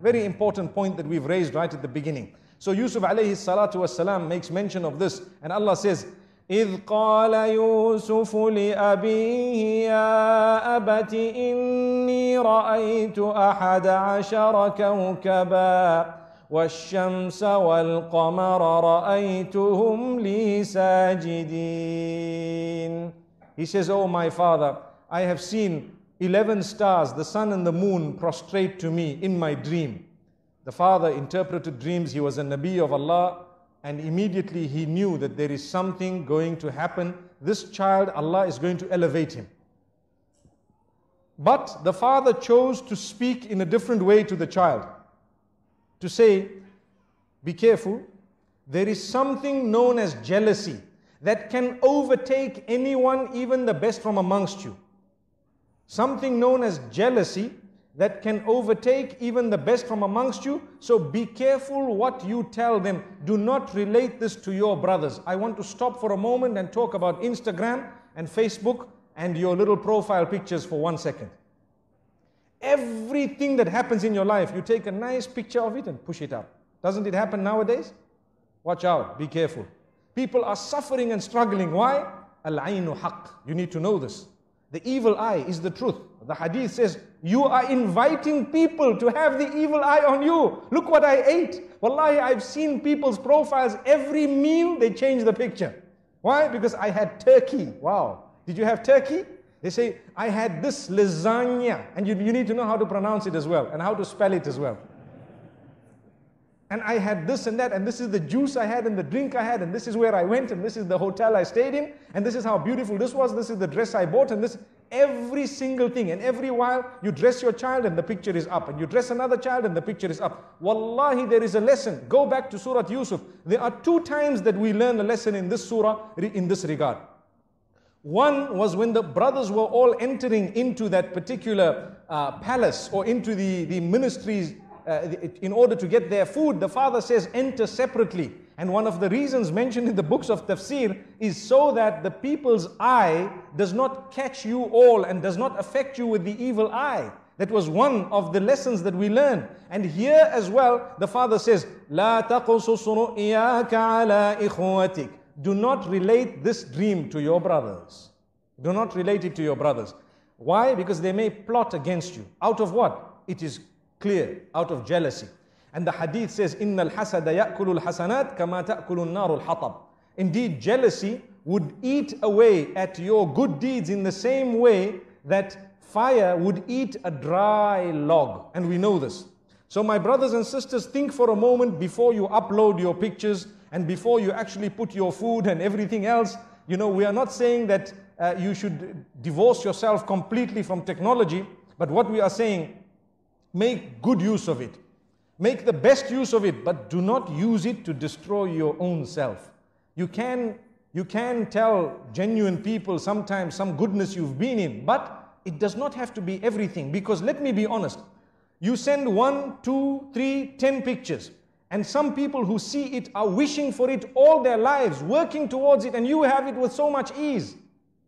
Very important point that we've raised right at the beginning. So Yusuf alayhi salatu wasalam makes mention of this, and Allah says, إذ قال يوسف لأبيه يا أبت إني رأيت أحد عشر كوكبا والشمس والقمر رأيتهم لي ساجدين He says, Oh my father, I have seen 11 stars, the sun and the moon prostrate to me in my dream. The father interpreted dreams. He was a Nabi of Allah and immediately he knew that there is something going to happen. This child, Allah is going to elevate him. But the father chose to speak in a different way to the child. To say, be careful, there is something known as jealousy that can overtake anyone, even the best from amongst you. Something known as jealousy that can overtake even the best from amongst you. So be careful what you tell them. Do not relate this to your brothers. I want to stop for a moment and talk about Instagram and Facebook and your little profile pictures for one second. Everything that happens in your life, you take a nice picture of it and push it up. Doesn't it happen nowadays? Watch out, be careful. People are suffering and struggling. Why? Al-ainu haq. You need to know this. The evil eye is the truth. The hadith says, you are inviting people to have the evil eye on you. Look what I ate. Wallahi, I've seen people's profiles. Every meal, they change the picture. Why? Because I had turkey. Wow. Did you have turkey? They say, I had this lasagna. And you, you need to know how to pronounce it as well and how to spell it as well and I had this and that, and this is the juice I had, and the drink I had, and this is where I went, and this is the hotel I stayed in, and this is how beautiful this was, this is the dress I bought, and this every single thing. And every while you dress your child, and the picture is up, and you dress another child, and the picture is up. Wallahi, there is a lesson. Go back to Surah Yusuf. There are two times that we learn a lesson in this surah in this regard. One was when the brothers were all entering into that particular uh, palace or into the, the ministries uh, in order to get their food, the father says, enter separately. And one of the reasons mentioned in the books of tafsir is so that the people's eye does not catch you all and does not affect you with the evil eye. That was one of the lessons that we learned. And here as well, the father says, لا تقصص رؤياك على إخوتك. Do not relate this dream to your brothers. Do not relate it to your brothers. Why? Because they may plot against you. Out of what? It is clear out of jealousy. And the hadith says, Innal hasada ya'kulul hasanat kama ta'kulun narul hatab. Indeed, jealousy would eat away at your good deeds in the same way that fire would eat a dry log. And we know this. So, my brothers and sisters, think for a moment before you upload your pictures and before you actually put your food and everything else. You know, we are not saying that uh, you should divorce yourself completely from technology, but what we are saying Make good use of it. Make the best use of it, but do not use it to destroy your own self. You can, you can tell genuine people sometimes some goodness you've been in, but it does not have to be everything. Because let me be honest, you send one, two, three, ten pictures, and some people who see it are wishing for it all their lives, working towards it, and you have it with so much ease.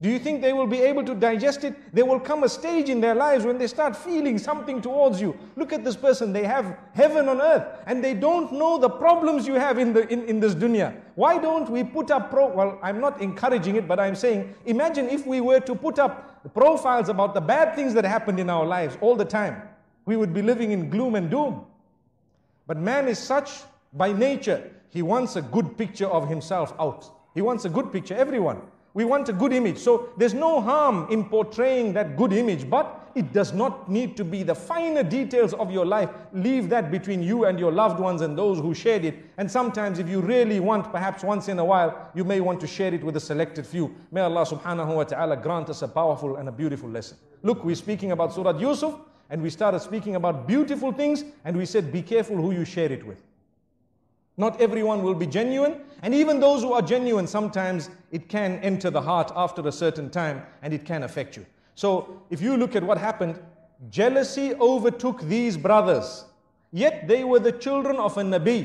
Do you think they will be able to digest it? There will come a stage in their lives when they start feeling something towards you. Look at this person, they have heaven on earth and they don't know the problems you have in, the, in, in this dunya. Why don't we put up, pro- well, I'm not encouraging it, but I'm saying, imagine if we were to put up profiles about the bad things that happened in our lives all the time. We would be living in gloom and doom. But man is such by nature, he wants a good picture of himself out. He wants a good picture, everyone. We want a good image. So there's no harm in portraying that good image, but it does not need to be the finer details of your life. Leave that between you and your loved ones and those who shared it. And sometimes, if you really want, perhaps once in a while, you may want to share it with a selected few. May Allah subhanahu wa ta'ala grant us a powerful and a beautiful lesson. Look, we're speaking about Surah Yusuf, and we started speaking about beautiful things, and we said, be careful who you share it with. Not everyone will be genuine. And even those who are genuine, sometimes it can enter the heart after a certain time and it can affect you. So if you look at what happened, jealousy overtook these brothers. Yet they were the children of a Nabi.